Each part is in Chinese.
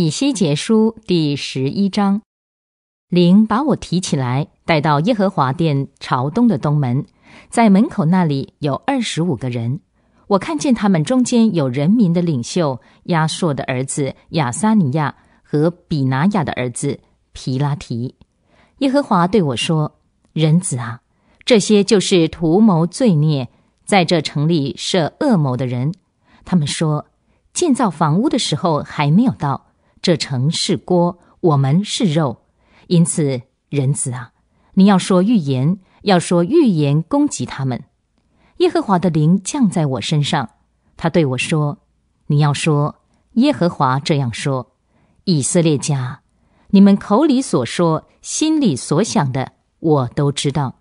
以西结书第十一章，灵把我提起来，带到耶和华殿朝东的东门，在门口那里有二十五个人。我看见他们中间有人民的领袖亚硕的儿子亚撒尼亚和比拿雅的儿子皮拉提。耶和华对我说：“人子啊，这些就是图谋罪孽，在这城里设恶谋的人。他们说，建造房屋的时候还没有到。”这城是锅，我们是肉，因此人子啊，你要说预言，要说预言攻击他们。耶和华的灵降在我身上，他对我说：“你要说，耶和华这样说：以色列家，你们口里所说，心里所想的，我都知道。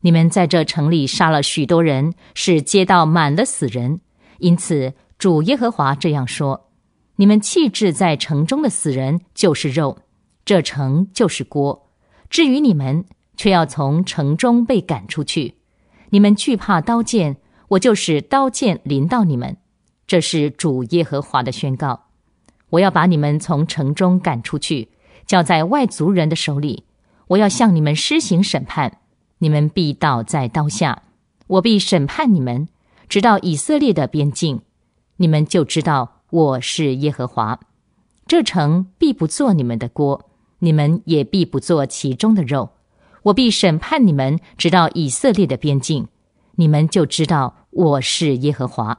你们在这城里杀了许多人，使街道满了死人。因此，主耶和华这样说。”你们弃置在城中的死人就是肉，这城就是锅。至于你们，却要从城中被赶出去。你们惧怕刀剑，我就使刀剑临到你们。这是主耶和华的宣告。我要把你们从城中赶出去，交在外族人的手里。我要向你们施行审判，你们必倒在刀下。我必审判你们，直到以色列的边境，你们就知道。我是耶和华，这城必不做你们的锅，你们也必不做其中的肉。我必审判你们，直到以色列的边境，你们就知道我是耶和华。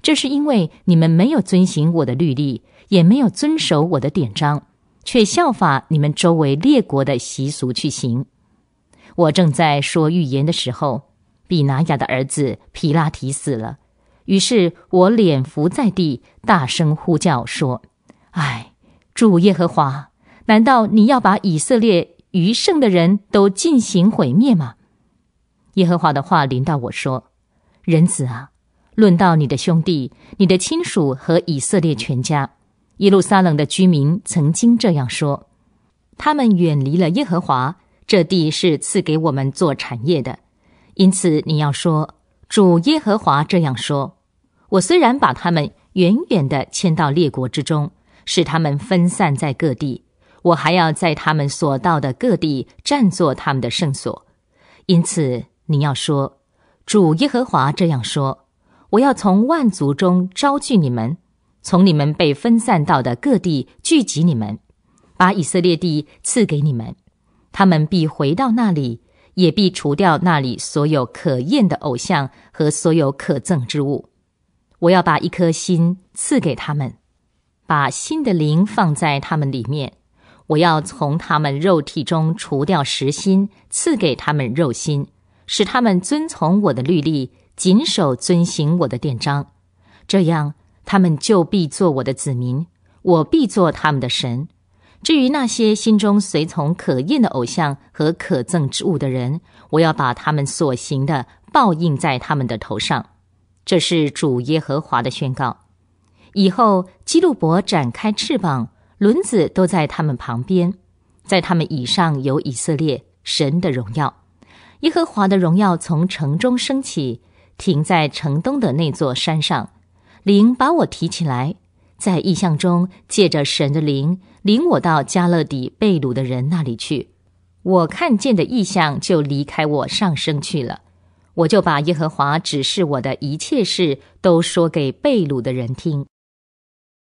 这是因为你们没有遵行我的律例，也没有遵守我的典章，却效法你们周围列国的习俗去行。我正在说预言的时候，比拿雅的儿子皮拉提死了。于是我脸伏在地，大声呼叫说：“唉，主耶和华，难道你要把以色列余剩的人都进行毁灭吗？”耶和华的话临到我说：“人子啊，论到你的兄弟、你的亲属和以色列全家，耶路撒冷的居民曾经这样说：他们远离了耶和华，这地是赐给我们做产业的。因此你要说，主耶和华这样说。”我虽然把他们远远的迁到列国之中，使他们分散在各地，我还要在他们所到的各地占作他们的圣所。因此，你要说，主耶和华这样说：我要从万族中招聚你们，从你们被分散到的各地聚集你们，把以色列地赐给你们。他们必回到那里，也必除掉那里所有可厌的偶像和所有可憎之物。我要把一颗心赐给他们，把新的灵放在他们里面。我要从他们肉体中除掉实心，赐给他们肉心，使他们遵从我的律例，谨守遵行我的典章。这样，他们就必做我的子民，我必做他们的神。至于那些心中随从可厌的偶像和可憎之物的人，我要把他们所行的报应在他们的头上。这是主耶和华的宣告。以后，基路伯展开翅膀，轮子都在他们旁边，在他们以上有以色列神的荣耀。耶和华的荣耀从城中升起，停在城东的那座山上。灵把我提起来，在异象中借着神的灵领我到加勒底贝鲁的人那里去。我看见的异象就离开我上升去了。我就把耶和华指示我的一切事都说给贝鲁的人听。